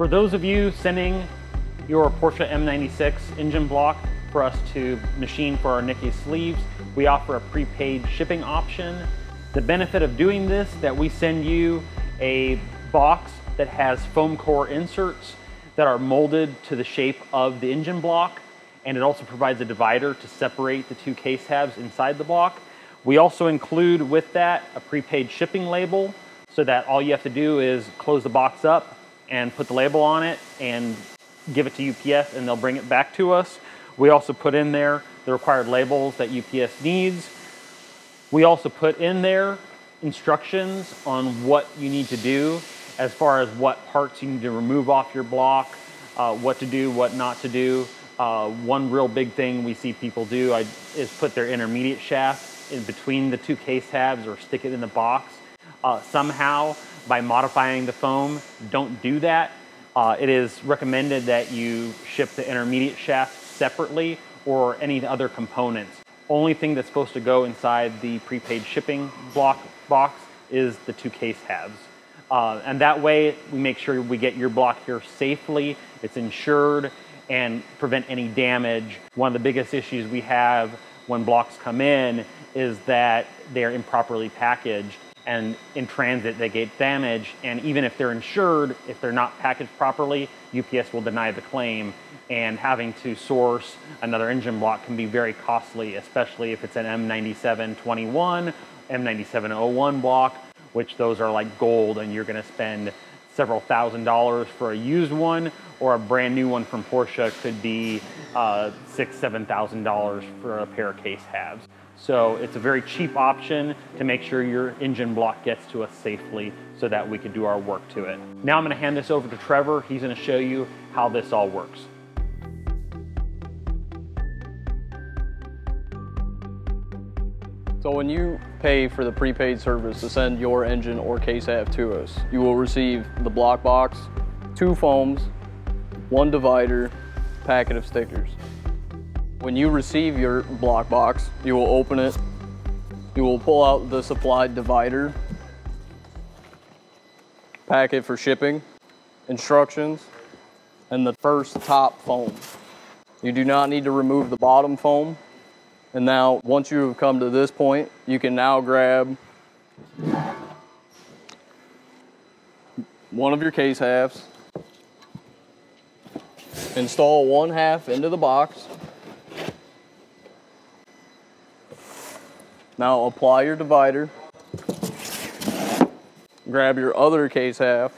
For those of you sending your Porsche M96 engine block for us to machine for our Nickies sleeves, we offer a prepaid shipping option. The benefit of doing this that we send you a box that has foam core inserts that are molded to the shape of the engine block and it also provides a divider to separate the two case halves inside the block. We also include with that a prepaid shipping label so that all you have to do is close the box up and put the label on it and give it to UPS and they'll bring it back to us. We also put in there the required labels that UPS needs. We also put in there instructions on what you need to do as far as what parts you need to remove off your block, uh, what to do, what not to do. Uh, one real big thing we see people do I, is put their intermediate shaft in between the two case halves or stick it in the box. Uh, somehow, by modifying the foam, don't do that. Uh, it is recommended that you ship the intermediate shaft separately or any other components. Only thing that's supposed to go inside the prepaid shipping block box is the two case halves. Uh, and that way we make sure we get your block here safely, it's insured, and prevent any damage. One of the biggest issues we have when blocks come in is that they're improperly packaged and in transit they get damaged and even if they're insured, if they're not packaged properly, UPS will deny the claim and having to source another engine block can be very costly, especially if it's an M9721, M9701 block, which those are like gold and you're gonna spend several thousand dollars for a used one or a brand new one from Porsche could be uh, six, seven thousand dollars for a pair of case halves. So it's a very cheap option to make sure your engine block gets to us safely so that we can do our work to it. Now I'm gonna hand this over to Trevor. He's gonna show you how this all works. So when you pay for the prepaid service to send your engine or case half to us, you will receive the block box, two foams, one divider, packet of stickers. When you receive your block box, you will open it, you will pull out the supplied divider, packet for shipping, instructions, and the first top foam. You do not need to remove the bottom foam and now, once you have come to this point, you can now grab one of your case halves, install one half into the box. Now apply your divider, grab your other case half,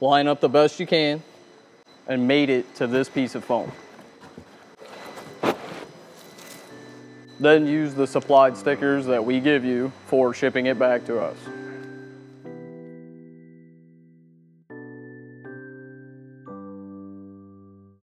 line up the best you can, and mate it to this piece of foam. Then use the supplied stickers that we give you for shipping it back to us.